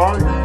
Bye.